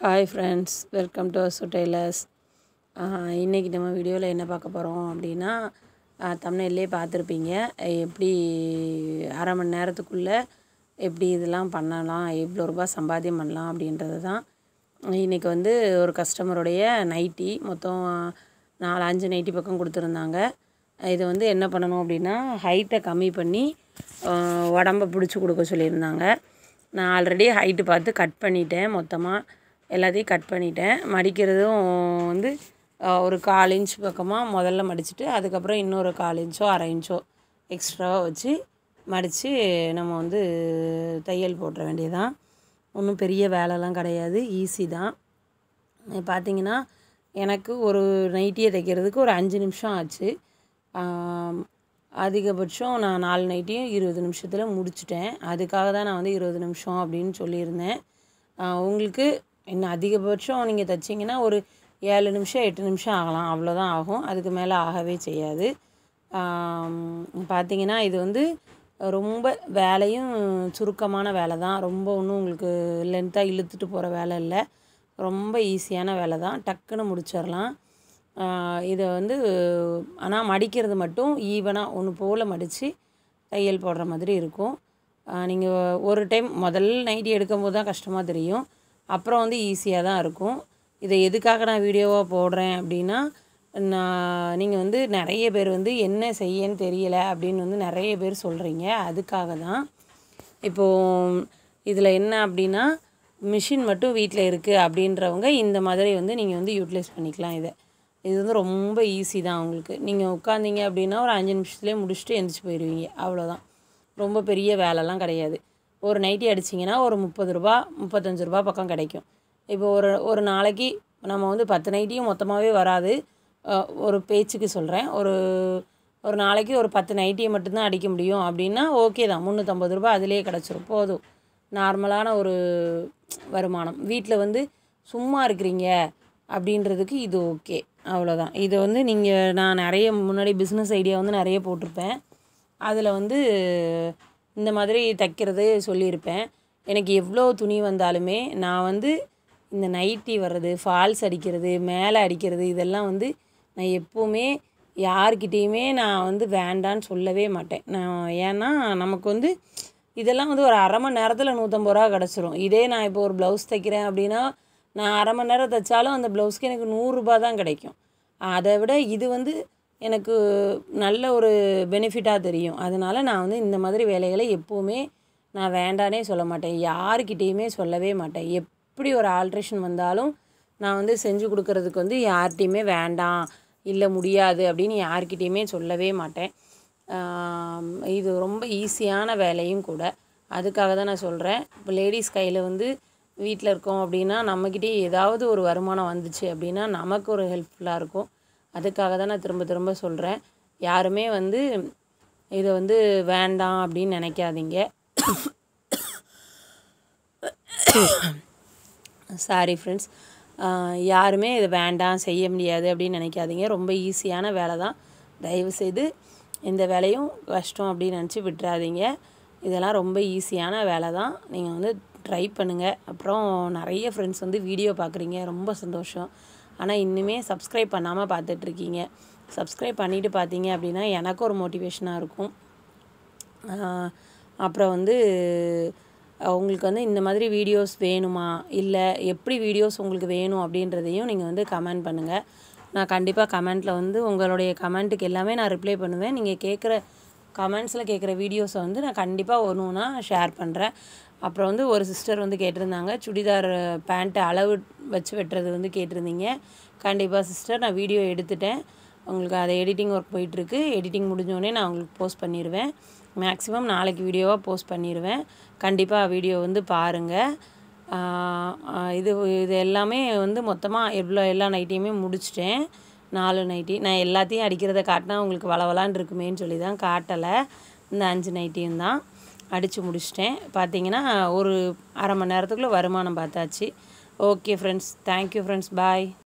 Hi friends welcome to Asu tailors இன்றைக்கி நம்ம வீடியோவில் என்ன பார்க்க போகிறோம் அப்படின்னா தமிழ்நெல்லே பார்த்துருப்பீங்க. எப்படி அரை மணி நேரத்துக்குள்ளே எப்படி இதெல்லாம் பண்ணலாம் எவ்வளோ ரூபாய் சம்பாத்தியம் பண்ணலாம் அப்படின்றது தான். இன்றைக்கி வந்து ஒரு கஸ்டமருடைய நைட்டி மொத்தம் நாலு அஞ்சு நைட்டி பக்கம் கொடுத்துருந்தாங்க. இது வந்து என்ன பண்ணணும் அப்படின்னா ஹைட்டை கம்மி பண்ணி உடம்பை உடம்ப பிடிச்சி கொடுக்க சொல்லியிருந்தாங்க. நான் ஆல்ரெடி ஹைட்டு பார்த்து கட் பண்ணிட்டேன் மொத்தமாக எல்லாத்தையும் கட் பண்ணிட்டேன். மடிக்கிறதும் வந்து ஒரு கால் இன்ச் பக்கமாக முதல்ல மடிச்சுட்டு அதுக்கப்புறம் இன்னொரு கால் இன்ச்சோ அரை இன்ச்சோ எக்ஸ்ட்ராவாக வச்சு மடித்து நம்ம வந்து தையல் போட்டுற வேண்டியதான் ஒன்றும் பெரிய வேலைலாம் கிடையாது. ஈஸி தான். பார்த்தீங்கன்னா எனக்கு ஒரு நைட்டியை தைக்கிறதுக்கு ஒரு அஞ்சு நிமிஷம் ஆச்சு. அதிகபட்சம் நான் நாலு நைட்டியும் இருபது நிமிஷத்தில் முடிச்சிட்டேன். அதுக்காக தான் நான் வந்து இருபது நிமிஷம் அப்படின்னு சொல்லியிருந்தேன். உங்களுக்கு இன்னும் அதிகபட்சம் நீங்கள் தைச்சிங்கன்னா ஒரு ஏழு நிமிஷம் எட்டு நிமிஷம் ஆகலாம். அவ்வளோதான் ஆகும். அதுக்கு மேலே ஆகவே செய்யாது. பார்த்தீங்கன்னா இது வந்து ரொம்ப வேலையும் சுருக்கமான வேலை தான் ரொம்ப ஒன்றும் உங்களுக்கு லென்த்தாக இழுத்துட்டு போகிற வேலை இல்லை. ரொம்ப ஈஸியான வேலை தான் டக்குன்னு முடிச்சிடலாம். இதை வந்து ஆனால் மடிக்கிறது மட்டும் ஈவனாக ஒன்று போல் மடித்து தையல் போடுற மாதிரி இருக்கும். நீங்கள் ஒரு டைம் முதல் நைட்டி எடுக்கும்போது தான் கஷ்டமாக தெரியும். அப்புறம் வந்து ஈஸியாக தான் இருக்கும். இதை எதுக்காக நான் வீடியோவாக போடுறேன் அப்படின்னா நான் நீங்கள் வந்து நிறைய பேர் வந்து என்ன செய்யன்னு தெரியலை அப்படின்னு வந்து நிறைய பேர் சொல்கிறீங்க அதுக்காக தான். இப்போது இதில் என்ன அப்படின்னா மிஷின் மட்டும் வீட்டில் இருக்குது அப்படின்றவங்க இந்த மாதிரி வந்து நீங்கள் வந்து யூட்டிலைஸ் பண்ணிக்கலாம் இதை. இது வந்து ரொம்ப ஈஸி தான் உங்களுக்கு. நீங்கள் உட்காந்தீங்க அப்படின்னா ஒரு அஞ்சு நிமிஷத்துலேயே முடிச்சுட்டு எந்திரிச்சு போயிடுவீங்க. அவ்வளோதான் ரொம்ப பெரிய வேலைலாம் கிடையாது. ஒரு நைட்டி அடிச்சிங்கன்னா ஒரு முப்பது ரூபா முப்பத்தஞ்சு ரூபா பக்கம் கிடைக்கும். இப்போ ஒரு ஒரு நாளைக்கு நம்ம வந்து பத்து நைட்டியும் மொத்தமாகவே வராது. ஒரு பேச்சுக்கு சொல்கிறேன் ஒரு ஒரு நாளைக்கு ஒரு பத்து நைட்டியை மட்டும்தான் அடிக்க முடியும். அப்படின்னா ஓகே தான். முந்நூற்றம்பது ரூபா அதிலே கிடச்சிரும். போதும். நார்மலான ஒரு வருமானம். வீட்டில் வந்து சும்மா இருக்கிறீங்க அப்படின்றதுக்கு இது ஓகே. அவ்வளோதான் இதை வந்து நீங்கள் நான் நிறைய முன்னாடி பிஸ்னஸ் ஐடியா வந்து நிறைய போட்டிருப்பேன். அதில் வந்து இந்த மாதிரி தைக்கிறது சொல்லியிருப்பேன். எனக்கு எவ்வளோ துணி வந்தாலுமே நான் வந்து இந்த நைட்டி வர்றது ஃபால்ஸ் அடிக்கிறது மேலே அடிக்கிறது இதெல்லாம் வந்து நான் எப்போவுமே யார்கிட்டேயுமே நான் வந்து வேண்டான்னு சொல்லவே மாட்டேன். நான் ஏன்னா நமக்கு வந்து இதெல்லாம் வந்து ஒரு அரை மணி நேரத்தில் நூற்றம்பது ரூபா கிடச்சிரும். இதே நான் இப்போ ஒரு ப்ளவுஸ் தைக்கிறேன் அப்படின்னா நான் அரை மணி நேரம் தைச்சாலும் அந்த ப்ளவுஸ்க்கு எனக்கு நூறுரூபா தான் கிடைக்கும். அதை விட இது வந்து எனக்கு நல்ல ஒரு பெனிஃபிட்டாக தெரியும். அதனால் நான் வந்து இந்த மாதிரி வேலைகளை எப்போவுமே நான் வேண்டானே சொல்ல மாட்டேன். யாருக்கிட்டேயுமே சொல்லவே மாட்டேன். எப்படி ஒரு ஆல்ட்ரேஷன் வந்தாலும் நான் வந்து செஞ்சு கொடுக்குறதுக்கு வந்து யார்கிட்டையுமே வேண்டாம் இல்லை முடியாது அப்படின்னு யார்கிட்டேயுமே சொல்லவே மாட்டேன். இது ரொம்ப ஈஸியான வேலையும் கூட. அதுக்காக தான் நான் சொல்கிறேன் இப்போ லேடிஸ் கையில் வந்து வீட்டில் இருக்கோம் அப்படின்னா நம்மக்கிட்டே ஏதாவது ஒரு வருமானம் வந்துச்சு அப்படின்னா நமக்கு ஒரு ஹெல்ப்ஃபுல்லாக இருக்கும். அதுக்காக தான் நான் திரும்ப திரும்ப சொல்கிறேன் யாருமே வந்து இதை வந்து வேண்டாம் அப்படின்னு நினைக்காதீங்க. சாரி ஃப்ரெண்ட்ஸ் யாருமே இது வேண்டாம் செய்ய முடியாது அப்படின்னு நினைக்காதீங்க. ரொம்ப ஈஸியான வேலை தான். தயவுசெய்து இந்த வேலையும் கஷ்டம் அப்படின்னு நினச்சி விட்டுறாதீங்க. இதெல்லாம் ரொம்ப ஈஸியான வேலை தான். நீங்கள் வந்து ட்ரை பண்ணுங்கள் அப்புறம் நிறைய ஃப்ரெண்ட்ஸ் வந்து வீடியோ பார்க்குறீங்க. ரொம்ப சந்தோஷம். ஆனால் இன்னுமே சப்ஸ்கிரைப் பண்ணாமல் பார்த்துட்ருக்கீங்க. சப்ஸ்கிரைப் பண்ணிவிட்டு பார்த்தீங்க அப்படின்னா எனக்கு ஒரு மோட்டிவேஷனாக இருக்கும். அப்புறம் வந்து உங்களுக்கு வந்து இந்த மாதிரி வீடியோஸ் வேணுமா? இல்லை எப்படி வீடியோஸ் உங்களுக்கு வேணும் அப்படின்றதையும் நீங்கள் வந்து கமெண்ட் பண்ணுங்கள் நான் கண்டிப்பாக கமெண்ட்டில் வந்து உங்களுடைய கமெண்ட்டுக்கு எல்லாமே நான் ரிப்ளை பண்ணுவேன். நீங்கள் கேட்குற கமெண்ட்ஸில் கேட்குற வீடியோஸை வந்து நான் கண்டிப்பாக ஒன்று ஒன்றா ஷேர் பண்ணுறேன் அப்புறம் வந்து ஒரு சிஸ்டர் வந்து கேட்டிருந்தாங்க சுடிதார் பேண்ட்டு அளவு வச்சு வெட்டுறது வந்து கேட்டிருந்தீங்க. கண்டிப்பாக சிஸ்டர் நான் வீடியோ எடுத்துட்டேன். உங்களுக்கு அதை எடிட்டிங் ஒர்க் போயிட்டுருக்கு. எடிட்டிங் முடிஞ்சோடனே நான் உங்களுக்கு போஸ்ட் பண்ணிடுவேன் மேக்ஸிமம் நாளைக்கு வீடியோவாக போஸ்ட் பண்ணிடுவேன் கண்டிப்பாக வீடியோ வந்து பாருங்கள் இது இது எல்லாமே வந்து மொத்தமாக எவ்வளோ எல்லா நைட்டையுமே முடிச்சிட்டேன். நாலு நைட்டி நான் எல்லாத்தையும் அடிக்கிறத காட்டினா உங்களுக்கு வளவலான் இருக்குமேன்னு சொல்லி தான் காட்டலை. இந்த அஞ்சு நைட்டியும் தான். அடித்து முடிச்சிட்டேன். பார்த்தீங்கன்னா ஒரு அரை மணி நேரத்துக்குள்ளே வருமானம் பார்த்தாச்சு. Okay friends thank you friends bye